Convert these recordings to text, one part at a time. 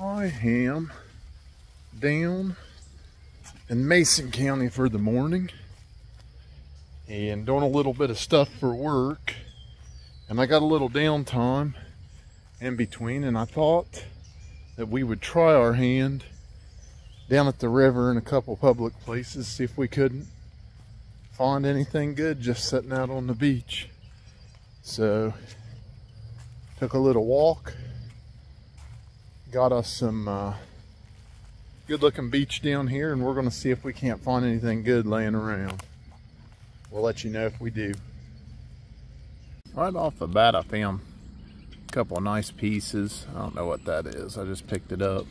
I am down in Mason County for the morning and doing a little bit of stuff for work. And I got a little downtime in between and I thought that we would try our hand down at the river in a couple public places, see if we couldn't find anything good just sitting out on the beach. So, took a little walk, got us some uh, good looking beach down here and we're gonna see if we can't find anything good laying around. We'll let you know if we do. Right off the bat, I found a couple of nice pieces. I don't know what that is. I just picked it up.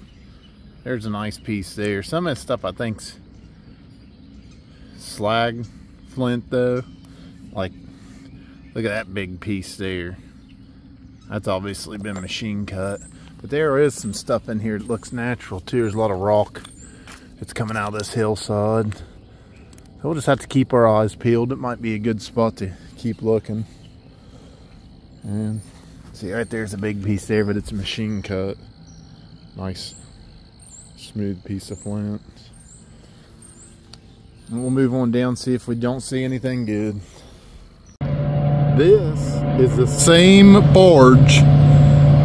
There's a nice piece there. Some of the stuff I think's slag flint though. Like, look at that big piece there. That's obviously been machine cut. But there is some stuff in here that looks natural too. There's a lot of rock that's coming out of this hillside. So we'll just have to keep our eyes peeled. It might be a good spot to keep looking. And see right there's a big piece there, but it's a machine cut. Nice smooth piece of flint. And we'll move on down, see if we don't see anything good. This is the same barge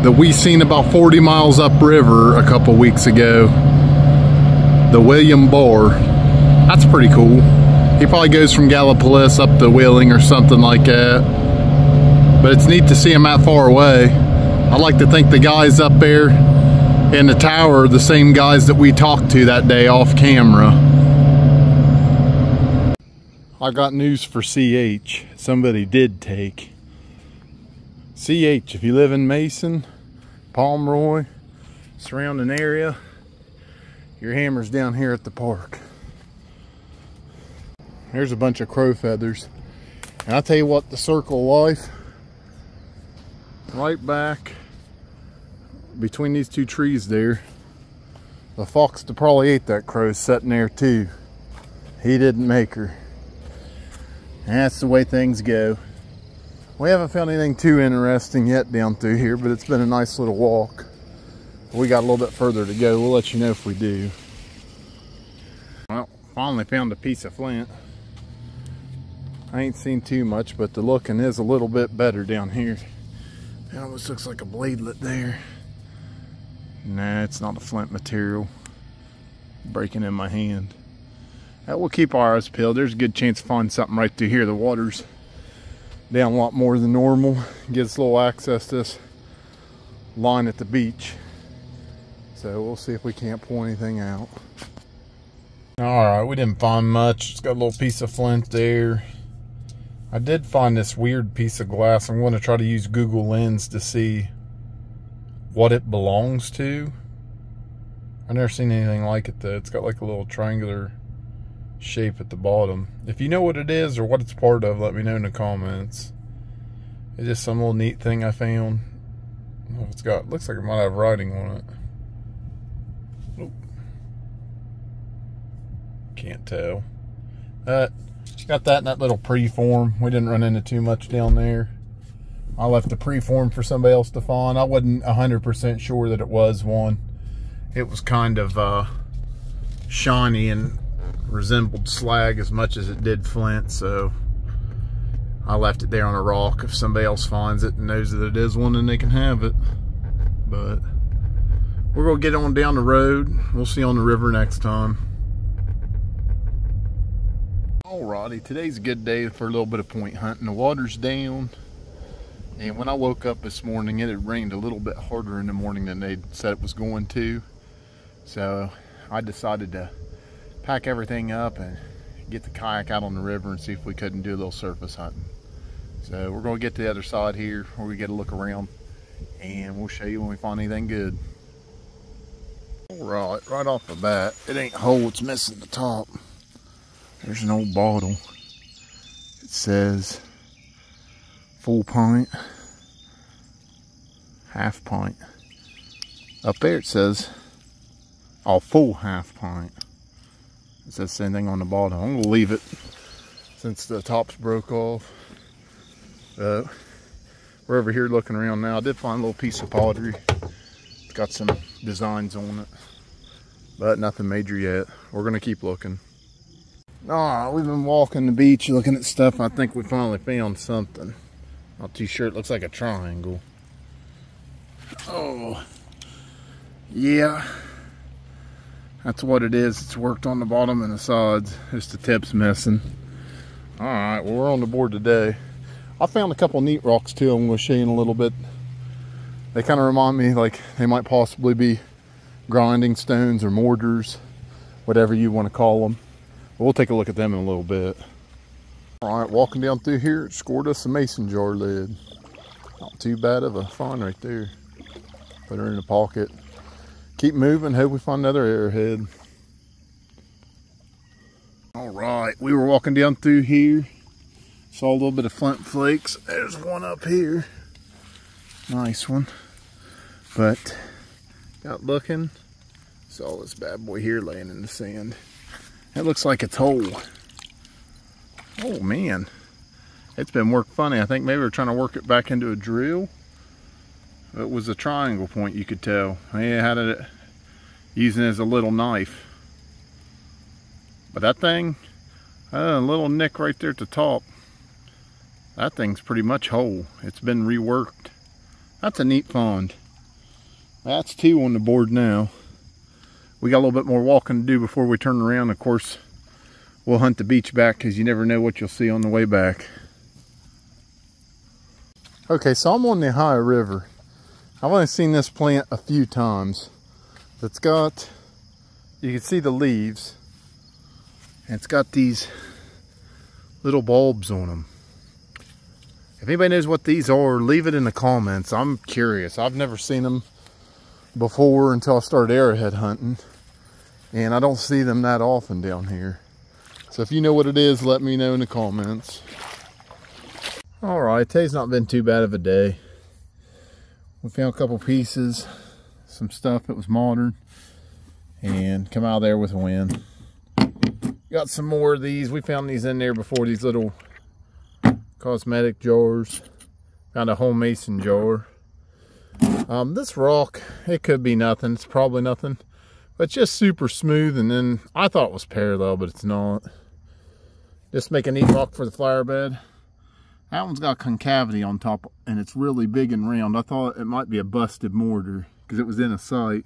that we seen about 40 miles upriver a couple weeks ago. The William Barr. That's pretty cool. He probably goes from Gallipolis up to Wheeling or something like that. But it's neat to see him that far away. I like to think the guys up there in the tower the same guys that we talked to that day off camera. I got news for CH. Somebody did take. CH, if you live in Mason, Pomeroy, surrounding area, your hammer's down here at the park. There's a bunch of crow feathers. And I'll tell you what, the circle of life, right back between these two trees there, the fox that probably ate that crow sitting there too. He didn't make her. And that's the way things go. We haven't found anything too interesting yet down through here, but it's been a nice little walk. We got a little bit further to go. We'll let you know if we do. Well, finally found a piece of flint. I ain't seen too much, but the looking is a little bit better down here. It almost looks like a bladelet there. Nah, it's not a flint material. Breaking in my hand. That will keep our eyes peeled. There's a good chance of finding something right through here. The water's down a lot more than normal. Gives a little access to this line at the beach. So we'll see if we can't pull anything out. All right, we didn't find much. It's got a little piece of flint there. I did find this weird piece of glass. I'm going to try to use Google Lens to see what it belongs to. I've never seen anything like it though. It's got like a little triangular shape at the bottom. If you know what it is or what it's part of, let me know in the comments. It's just some little neat thing I found. I it's got, looks like it might have writing on it. Can't tell. Uh, got that in that little preform. We didn't run into too much down there. I left the preform for somebody else to find. I wasn't 100% sure that it was one. It was kind of uh, shiny and resembled slag as much as it did flint, so I left it there on a rock. If somebody else finds it and knows that it is one, then they can have it. But we're gonna get on down the road. We'll see you on the river next time. Alrighty, today's a good day for a little bit of point hunting. The water's down. And when I woke up this morning, it had rained a little bit harder in the morning than they said it was going to. So I decided to pack everything up and get the kayak out on the river and see if we couldn't do a little surface hunting. So we're gonna get to the other side here where we get a look around and we'll show you when we find anything good. All right, right off the bat, it ain't whole, it's missing the top. There's an old bottle. It says full pint, half pint. Up there it says a full half pint. It says same thing on the bottom. I'm gonna leave it since the tops broke off. Uh, we're over here looking around now. I did find a little piece of pottery. It's got some designs on it. But nothing major yet. We're gonna keep looking. Ah, we've been walking the beach looking at stuff. I think we finally found something. Not too sure. It looks like a triangle. Oh, yeah. That's what it is. It's worked on the bottom and the sides. Just the tip's missing. All right, well, we're on the board today. I found a couple neat rocks too. I'm to show you in a little bit. They kind of remind me like they might possibly be grinding stones or mortars, whatever you want to call them. But we'll take a look at them in a little bit. All right, walking down through here, scored us a mason jar lid. Not too bad of a find right there. Put her in the pocket. Keep moving, hope we find another arrowhead. All right, we were walking down through here. Saw a little bit of flint flakes. There's one up here. Nice one. But got looking. Saw this bad boy here laying in the sand. It looks like it's whole. Oh man, it's been worked funny. I think maybe we're trying to work it back into a drill. It was a triangle point, you could tell. They had it using it as a little knife. But that thing, a little nick right there at the top, that thing's pretty much whole. It's been reworked. That's a neat find. That's two on the board now. We got a little bit more walking to do before we turn around. Of course, we'll hunt the beach back because you never know what you'll see on the way back. Okay, so I'm on the Ohio River. I've only seen this plant a few times. It's got, you can see the leaves. And it's got these little bulbs on them. If anybody knows what these are, leave it in the comments. I'm curious. I've never seen them before until I started arrowhead hunting. And I don't see them that often down here. So if you know what it is, let me know in the comments. All right, today's not been too bad of a day. We found a couple pieces, some stuff that was modern, and come out there with a win. Got some more of these. We found these in there before, these little cosmetic jars. Found a whole mason jar. Um, this rock, it could be nothing. It's probably nothing. But just super smooth. And then I thought it was parallel, but it's not. Just make a neat rock for the flower bed. That one's got concavity on top and it's really big and round. I thought it might be a busted mortar because it was in a site.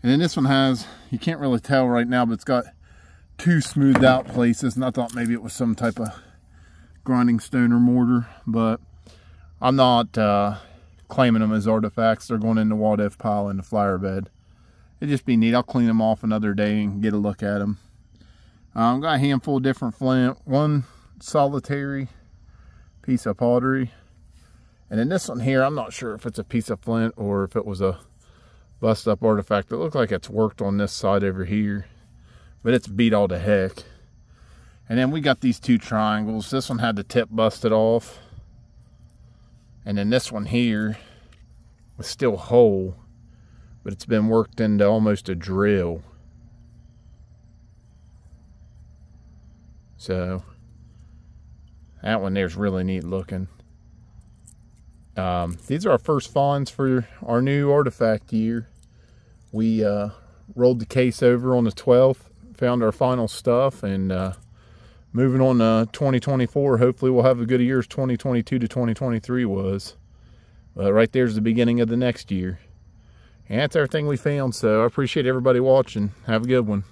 And then this one has, you can't really tell right now, but it's got two smoothed out places and I thought maybe it was some type of grinding stone or mortar but I'm not uh, claiming them as artifacts. They're going in the what pile in the flower bed. It'd just be neat. I'll clean them off another day and get a look at them I've um, got a handful of different flint. One solitary piece of pottery and in this one here I'm not sure if it's a piece of flint or if it was a bust up artifact it looks like it's worked on this side over here but it's beat all to heck. And then we got these two triangles. This one had the tip busted off. And then this one here was still whole, but it's been worked into almost a drill. So that one there's really neat looking. Um, these are our first finds for our new artifact year. We uh, rolled the case over on the 12th found our final stuff and uh, moving on to 2024 hopefully we'll have a good year as 2022 to 2023 was uh, right there's the beginning of the next year and that's everything we found so i appreciate everybody watching have a good one